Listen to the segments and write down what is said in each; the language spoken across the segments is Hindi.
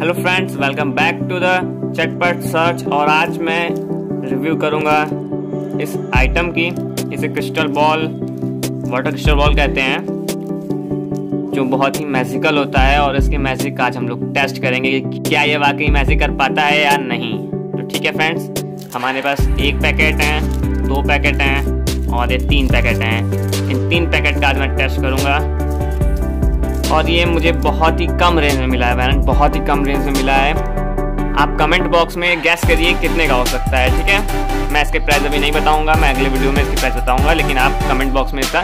Hello friends welcome back to the Chatpat search और आज मैं रिव्यू करूँगा इस आइटम की, इसे crystal ball water crystal ball कहते हैं, जो बहुत ही मैजिकल होता है और इसके मैजिक का आज हम लोग टेस्ट करेंगे कि क्या ये वाकई मैजिक कर पाता है या नहीं। तो ठीक है फ्रेंड्स हमारे पास एक पैकेट हैं, दो पैकेट हैं और ये तीन पैकेट हैं। इन तीन पैकेट का आज मैं टेस्ट करूँगा। और ये मुझे बहुत ही कम रेंज में मिला है वैलेंट बहुत ही कम रेंज में मिला है। आप कमेंट बॉक्स में गैस करिए कितने का हो सकता है, ठीक है? मैं इसके प्राइस अभी नहीं बताऊँगा, मैं अगले वीडियो में इसके प्राइस बताऊँगा, लेकिन आप कमेंट बॉक्स में इसका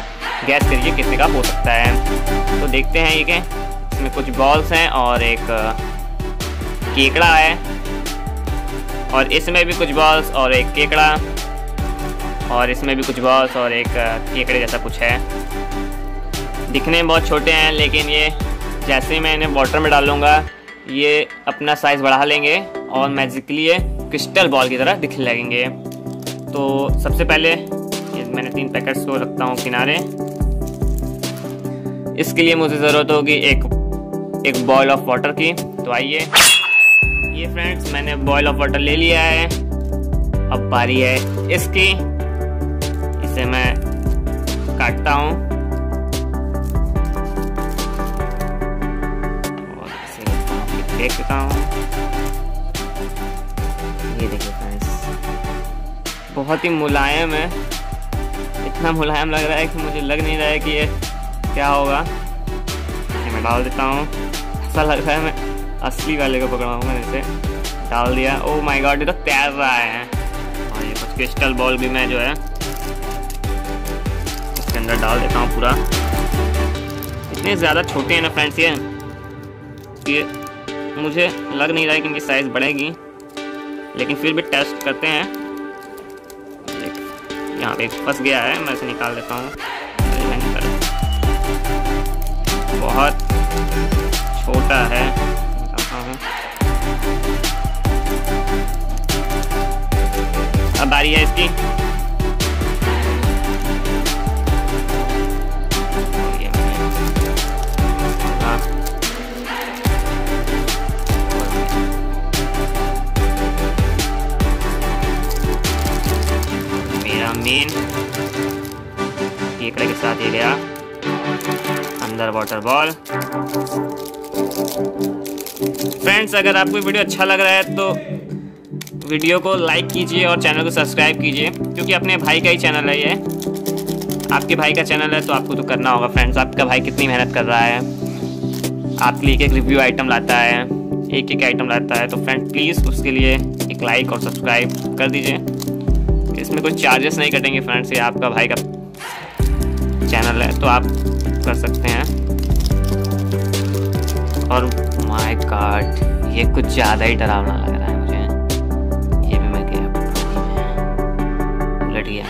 गैस करिए कितने का हो सकता है। तो देखते हैं ये क्या इसमें कुछ बॉल्स हैं और एक केकड़ा है। और इसमें भी कुछ बॉल्स और एक केकड़ा। और इसमें भी कुछ बॉल्स और एक केकड़े जैसा कुछ है। दिखने में बहुत छोटे हैं, लेकिन ये जैसे ही मैं इन्हें वाटर में डालूँगा, ये अपना साइज़ बढ़ा लेंगे और मैजिकली ये क्रिस्टल बॉल की तरह दिखने लगेंगे। तो सबसे पहले ये मैंने तीन पैकेट्स को रखता हूँ किनारे। इसके लिए मुझे ज़रूरत होगी एक एक बॉयल ऑफ़ वाटर की। तो आइए। ये फ्रेंड्स मैंने बॉयल ऑफ़ वाटर ले लिया है। अब बारी है इसकी। इसे मैं काटता हूँ। देख चुका हूँ। ये देखिए फ्रेंड्स बहुत ही मुलायम है। इतना मुलायम लग रहा है कि मुझे लग नहीं रहा है कि ये क्या होगा। ये मैं डाल देता हूँ। ऐसा लग रहा है मैं असली वाले को पकड़ा हूँ मैंने इसे। डाल दिया। ओ माय गॉड ये तो तैर रहा है। और ये कुछ क्रिस्टल बॉल भी मैं जो है, इसके अंदर डाल देता हूँ पूरा। इतने ज़्यादा छोटे हैं ना फ्रेंड्स ये ये मुझे लग नहीं रहा है कि इनकी साइज़ बढ़ेगी, लेकिन फिर भी टेस्ट करते हैं। यहाँ पे फंस गया है, मैं इसे निकाल देता हूँ। बहुत छोटा है। अब बारी है इसकी। मेन केकड़े के साथ ये गया। अंदर वाटर बॉल फ्रेंड्स अगर आपको वीडियो अच्छा लग रहा है तो वीडियो को लाइक कीजिए और चैनल को सब्सक्राइब कीजिए, क्योंकि अपने भाई का ही चैनल है ये। आपके भाई का चैनल है तो आपको तो करना होगा फ्रेंड्स आपका भाई कितनी मेहनत कर रहा है। आपके लिए एक एक रिव्यू आइटम लाता है एक एक आइटम लाता है तो फ्रेंड प्लीज़ उसके लिए एक लाइक और सब्सक्राइब कर दीजिए। इसमें कोई चार्जेस नहीं कटेंगे फ्रेंड्स ये आपका भाई का चैनल है तो आप कर सकते हैं। और माय गॉड ये कुछ ज़्यादा ही डरावना लग रहा है मुझे। ये भी मैं गया उलट गया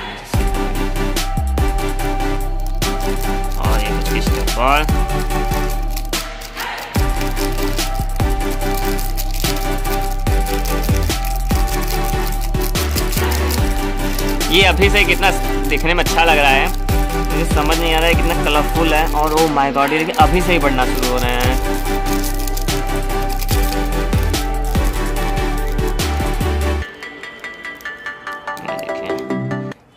और ये कुछ ये अभी से कितना दिखने में अच्छा लग रहा है। मुझे समझ नहीं आ रहा है कितना कलरफुल है और ओ माय गॉड ये देखिए, अभी से ही बढ़ना शुरू हो रहे हैं।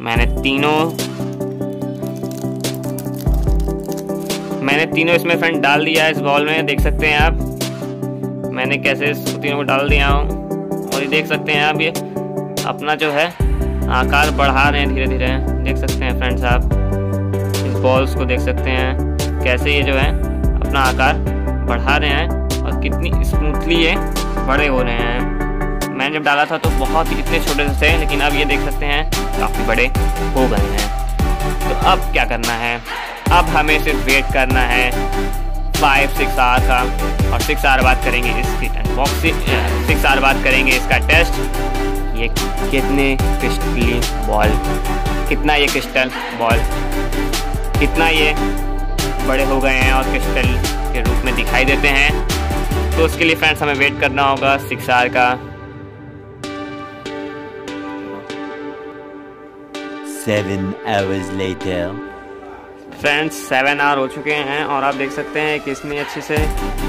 मैंने तीनों मैंने तीनों इसमें फ्रेंड डाल दिया है इस बॉल में, देख सकते हैं आप। मैंने कैसे तीनों को डाल दिया हूँ। और ये देख सकते हैं आप, ये अपना जो है आकार बढ़ा रहे हैं धीरे धीरे देख सकते हैं फ्रेंड्स आप। इस बॉल्स को देख सकते हैं। कैसे ये जो है, अपना आकार बढ़ा रहे हैं और कितनी स्मूथली ये बड़े हो रहे हैं। मैंने जब डाला था तो बहुत ही इतने छोटे से थे, लेकिन अब ये देख सकते हैं, काफ़ी बड़े हो गए हैं। तो अब क्या करना है? अब हमें सिर्फ़ वेट करना है। फाइव सिक्स आर का। और सिक्स आवर बाद करेंगे इसकी बॉक्स सिक्स आवर बाद करेंगे इसका टेस्ट ये कितने क्रिस्टली बॉल कितना ये क्रिस्टल बॉल कितना ये बड़े हो गए हैं और क्रिस्टल के रूप में दिखाई देते हैं। तो उसके लिए फ्रेंड्स हमें वेट करना होगा सिक्स आर का। Seven hours later. Friends seven hour हो चुके हैं और आप देख सकते हैं कि इसमें अच्छे से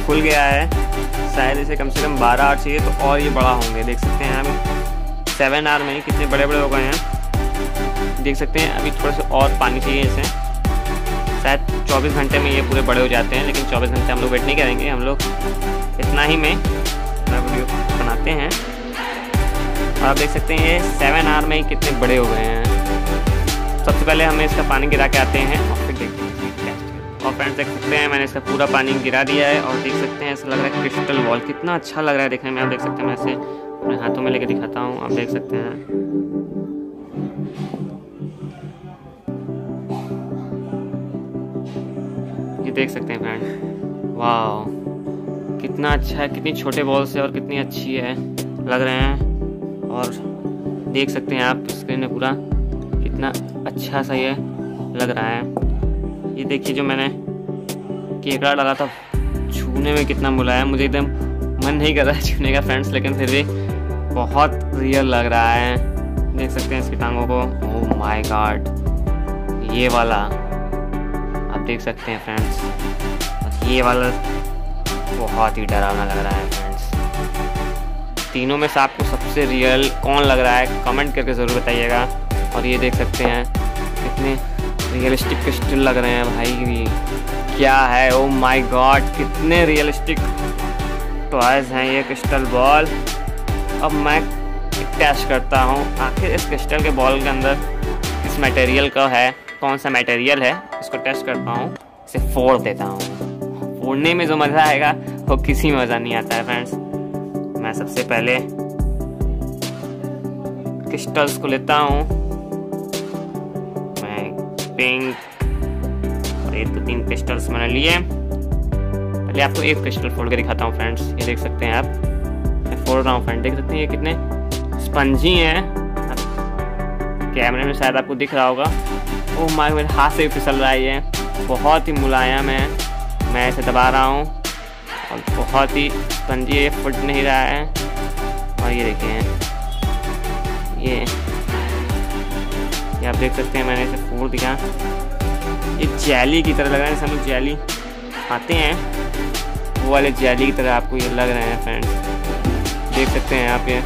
खुल गया है। शायद इसे कम से कम बारह आवर चाहिए तो और ये बड़ा होंगे देख सकते हैं आप। सेवन आवर में कितने बड़े बड़े हो गए हैं। देख सकते हैं, अभी थोड़ा सा और पानी चाहिए इसे शायद 24 घंटे में ये पूरे बड़े हो जाते हैं, लेकिन 24 घंटे हम लोग वेट नहीं करेंगे। हम लोग इतना ही में अपना वीडियो बनाते हैं। और आप देख सकते हैं, ये सेवन आवर में कितने बड़े हो गए हैं। सबसे पहले हमें इसका पानी गिरा के आते हैं और फिर देखते हैं और फ्रेंड्स देख सकते हैं, मैंने इसका पूरा पानी गिरा दिया है और देख सकते हैं, ऐसा लग रहा है क्रिस्टल वॉल कितना अच्छा लग रहा है देखने में। आप देख सकते हैं, मैं इसे अपने हाथों में लेके दिखाता हूँ, आप देख सकते हैं। ये देख सकते हैं फ्रेंड वाह कितना अच्छा है, कितनी छोटे बॉल से और कितनी अच्छी है, लग रहे हैं। और देख सकते हैं आप स्क्रीन में पूरा, कितना अच्छा सा ये लग रहा है। ये देखिए जो मैंने केकड़ा डाला था, छूने में कितना मुलायम, मुझे एकदम मन नहीं कर रहा है छूने का फ्रेंड्स लेकिन फिर भी बहुत रियल लग रहा है। देख सकते हैं इसकी टांगों को। ओह माय गॉड ये वाला। आप देख सकते हैं फ्रेंड्स ये वाला बहुत ही डरावना लग रहा है फ्रेंड्स तीनों में से आपको सबसे रियल कौन लग रहा है कमेंट करके ज़रूर बताइएगा। और ये देख सकते हैं, कितने रियलिस्टिक क्रिस्टल लग रहे हैं भाई भी। क्या है? ओ माय गॉड कितने रियलिस्टिक टॉयज हैं ये क्रिस्टल बॉल अब मैं टेस्ट करता हूँ। आखिर इस क्रिस्टल के बॉल के अंदर किस मटेरियल का है, कौन सा मटेरियल है, इसको टेस्ट करता हूँ। इसे फोड़ देता हूँ। फोड़ने में जो मज़ा आएगा, वो किसी में मज़ा नहीं आता है फ्रेंड्स मैं सबसे पहले क्रिस्टल्स को लेता हूँ। मैं पिंक और ये तो तीन क्रिस्टल्स मैंने लिए। पहले आपको एक क्रिस्टल फोड़ के दिखाता हूँ फ्रेंड्स ये देख सकते हैं आप। फोड़ रहा हूँ फ्रेंड देख सकते हैं। ये कितने स्पंजी हैं। कैमरे में शायद आपको दिख रहा होगा। ओ माय मेरे हाथ से भी फिसल रहा है ये। बहुत ही मुलायम है। मैं इसे दबा रहा हूँ। और बहुत ही स्पंजी है। फुट नहीं रहा है। और ये देखिए। ये। ये आप देख सकते हैं, मैंने इसे फोड़ दिया। ये जैली की तरह लग रहा है। जैसे हम लोग जैली खाते हैं। वो वाले जैली की तरह आपको ये लग रहे हैं फ्रेंड्स देख सकते हैं आप ये।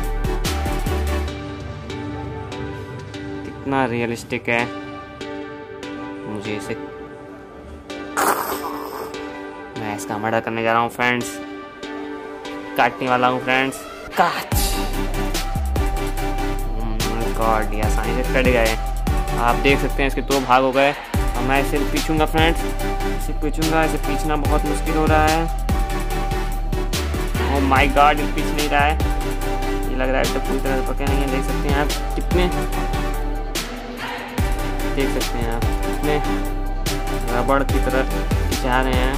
कितना रियलिस्टिक है। मुझे इसे मैं इसका मर्डर करने जा रहा हूँ फ्रेंड्स काटने वाला हूँ फ्रेंड्स काट। गॉड ये आसानी से कट गए। आप देख सकते हैं इसके दो भाग हो गए। मैं इसे पीछूँगा फ्रेंड्स इसे पीछूँगा, इसे पीछना बहुत मुश्किल हो रहा है। ओ माय गॉड पीछ नहीं रहा है। ये लग रहा है तो पूरी तरह से पके नहीं है, देख सकते हैं आप कितने। देख सकते हैं आप कितने रबड़ की तरह जा रहे हैं।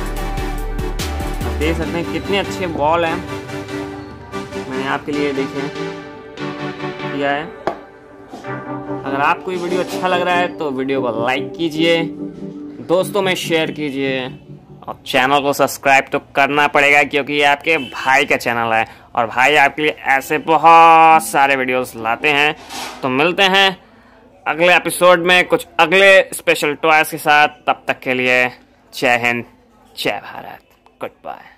देख सकते हैं कितने अच्छे बॉल हैं। मैंने आपके लिए देखे किया है। अगर आपको ये वीडियो अच्छा लग रहा है तो वीडियो को लाइक कीजिए। दोस्तों में शेयर कीजिए। और चैनल को सब्सक्राइब तो करना पड़ेगा क्योंकि ये आपके भाई का चैनल है। और भाई, आपके लिए ऐसे बहुत सारे वीडियोस लाते हैं। तो मिलते हैं अगले एपिसोड में कुछ अगले स्पेशल टॉयस के साथ। तब तक के लिए जय हिंद, जय भारत। Good bye